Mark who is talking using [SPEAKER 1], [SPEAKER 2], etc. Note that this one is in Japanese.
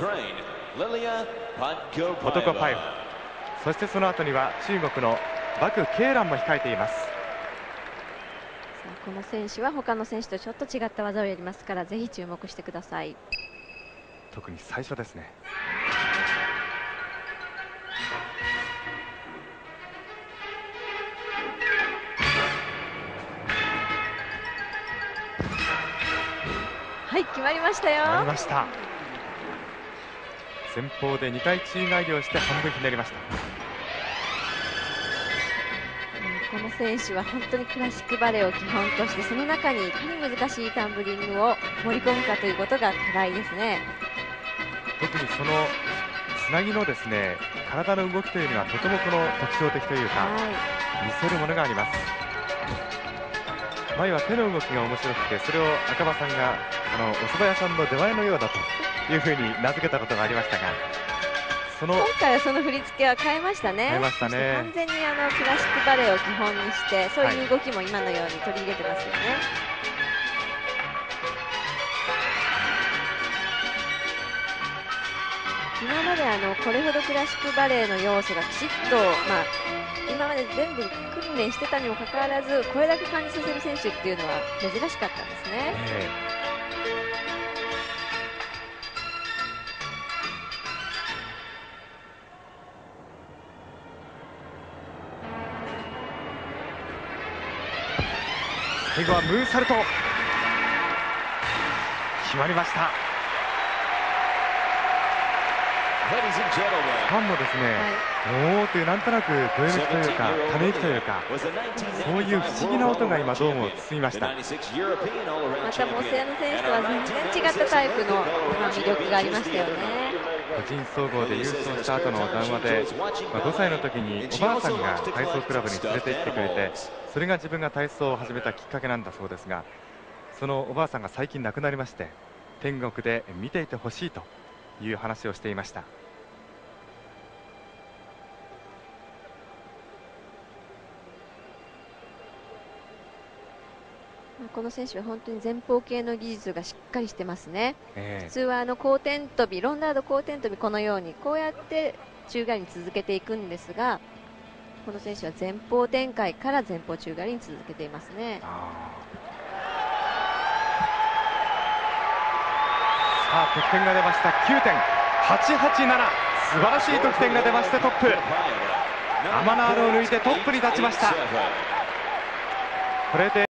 [SPEAKER 1] 男5そしてその後には中国のバク・ケイランも控えています。
[SPEAKER 2] この選手は他の選手とちょっと違った技をやりますからぜひ注目してください。
[SPEAKER 1] 特に最初ですね。
[SPEAKER 2] はい決まりましたよ。
[SPEAKER 1] 決まりました前方で2回宙返りをして半分ひねりました。
[SPEAKER 2] この選手は本当にクラシックバレーを基本としてその中にいかに難しいタンブリングを盛り込むかということが課題ですね。
[SPEAKER 1] 特にそのつなぎのですね体の動きというのはとてもこの特徴的というか、はい、見せるものがあります。前は手の動きが面白くてそれを赤羽さんがあのお蕎麦屋さんの出前のようだというふうに名付けたことがありましたが
[SPEAKER 2] その今回はその振り付けは変えましたね。
[SPEAKER 1] 変えましたね。
[SPEAKER 2] 完全にあのクラシックバレエを基本にしてそういう動きも今のように取り入れてますよね。今まであのこれほどクラシックバレエの要素がきちっと、まあ、今まで全部訓練してたにもかかわらずこれだけ感じさせる選手っていうのは珍しかったんですね。え
[SPEAKER 1] 最後はムーサルト。決まりました。ファンもですね、はい、おおというなんとなくどよめきというかため息というかそういう不思議な音が今ドームを包みました。また
[SPEAKER 2] モセアの選手とは全然違ったタイプの魅力がありましたよね
[SPEAKER 1] 個人総合で優勝した後の談話で、まあ、5歳の時におばあさんが体操クラブに連れて行ってくれてそれが自分が体操を始めたきっかけなんだそうですがそのおばあさんが最近亡くなりまして天国で見ていてほしいという話をしていました。
[SPEAKER 2] この選手は本当に前方系の技術がしっかりしてますね、えー、普通はあの後転跳びロンダード後転跳びこのようにこうやって宙返りに続けていくんですがこの選手は前方展開から前方宙返りに続けていますね。さ
[SPEAKER 1] あ得点が出ました。9.887素晴らしい得点が出ましてトップ。アマナールを抜いてトップに立ちました。これで